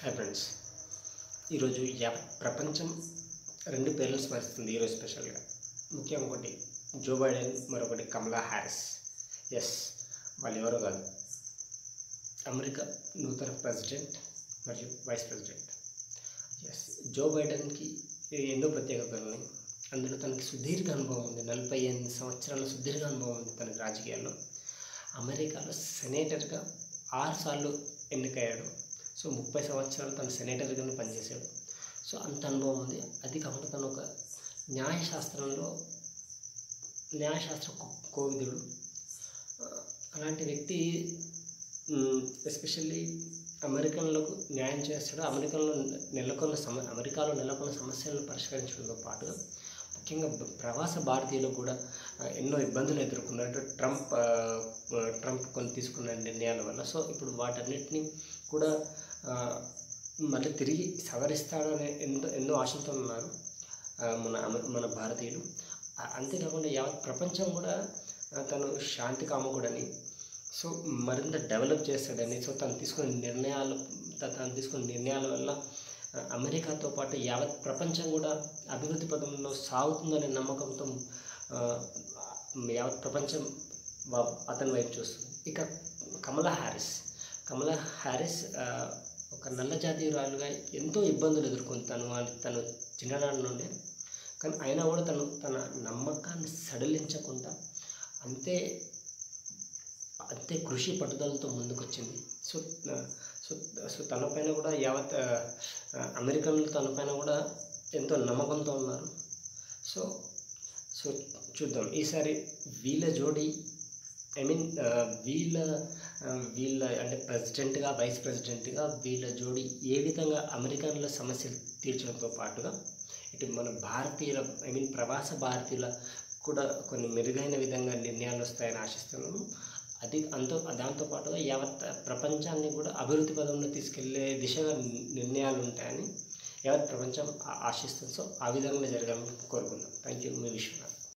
Hi friends ఈరోజు యావత్ ప్రపంచం రెండు పేర్లు స్మరిస్తుంది ఈరోజు స్పెషల్గా ముఖ్యం ఒకటి జో బైడెన్ మరొకటి కమలా హ్యారిస్ ఎస్ వాళ్ళు ఎవరో కాదు. అమెరికా నూతన ప్రెసిడెంట్ మరియు వైస్ ప్రెసిడెంట్ ఎస్ జో బైడెన్కి ఎన్నో ప్రత్యేకతలు ఉన్నాయి అందులో తనకి సుదీర్ఘ అనుభవం ఉంది. నలభై ఎనిమిది సంవత్సరాల సుదీర్ఘ అనుభవం ఉంది తనకి రాజకీయాల్లో. అమెరికాలో సెనేటర్గా ఆరుసార్లు ఎన్నికయ్యాడు. సో ముప్పై సంవత్సరాలు తను సెనేటర్గానే పనిచేశాడు. సో అంత అనుభవం ఉంది. అది కాకుండా తను ఒక న్యాయశాస్త్రంలో న్యాయశాస్త్ర కోవిదుడు. అలాంటి వ్యక్తి ఎస్పెషల్లీ అమెరికన్లకు న్యాయం చేస్తాడు. అమెరికన్లో నెలకొన్న సమ అమెరికాలో నెలకొన్న సమస్యలను పరిష్కరించడంతో పాటు ముఖ్యంగా ప్రవాస భారతీయులు కూడా ఎన్నో ఇబ్బందులు ఎదుర్కొన్నారు. ట్రంప్ ట్రంప్ కొన్ని తీసుకున్న నిర్ణయాల వల్ల. సో ఇప్పుడు వాటన్నిటిని కూడా మళ్ళీ తిరిగి సవరిస్తాడనే ఎన్నో ఎన్నో ఆశలతో ఉన్నారు మన మన భారతీయులు. అంతేకాకుండా యావత్ ప్రపంచం కూడా తను శాంతి కామకుడని సో మరింత డెవలప్ చేస్తాడని సో తను తీసుకున్న నిర్ణయాలు తను తీసుకున్న నిర్ణయాల వల్ల అమెరికాతో పాటు యావత్ ప్రపంచం కూడా అభివృద్ధి పదంలో సాగుతుందనే నమ్మకంతో యావత్ ప్రపంచం అతని వైపు చూస్తుంది. ఇక కమలా హ్యారిస్ కమలా హ్యారిస్ ఒక నల్ల జాతీయురాలుగా ఎంతో ఇబ్బందులు ఎదుర్కొంది తను అని తను చిన్ననాటి నుండే. కానీ అయినా కూడా తను తన నమ్మకాన్ని సడలించకుండా అంతే అంతే కృషి పట్టుదలతో ముందుకొచ్చింది. సో సో సో తన పైన కూడా యావత్ అమెరికన్లు తన పైన కూడా ఎంతో నమ్మకంతో ఉన్నారు. సో సో చూద్దాం. ఈసారి వీళ్ళ జోడి ఐ మీన్ వీళ్ళ వీళ్ళ అంటే ప్రెసిడెంట్గా వైస్ ప్రెసిడెంట్గా వీళ్ళ జోడి ఏ విధంగా అమెరికన్ల సమస్యలు తీర్చడంతో పాటుగా ఇటు మన భారతీయుల ఐ మీన్ ప్రవాస భారతీయుల కూడా కొన్ని మెరుగైన విధంగా నిర్ణయాలు వస్తాయని ఆశిస్తున్నాను అది అంతో దాంతో పాటుగా యావత్ ప్రపంచాన్ని కూడా అభివృద్ధి పదంలో తీసుకెళ్ళే దిశగా నిర్ణయాలు ఉంటాయని యావత్ ప్రపంచం ఆశిస్తుంది. సో ఆ విధంగా జరగాలని కోరుకుందాం. థ్యాంక్ యూ మీ విశ్వనాథ్.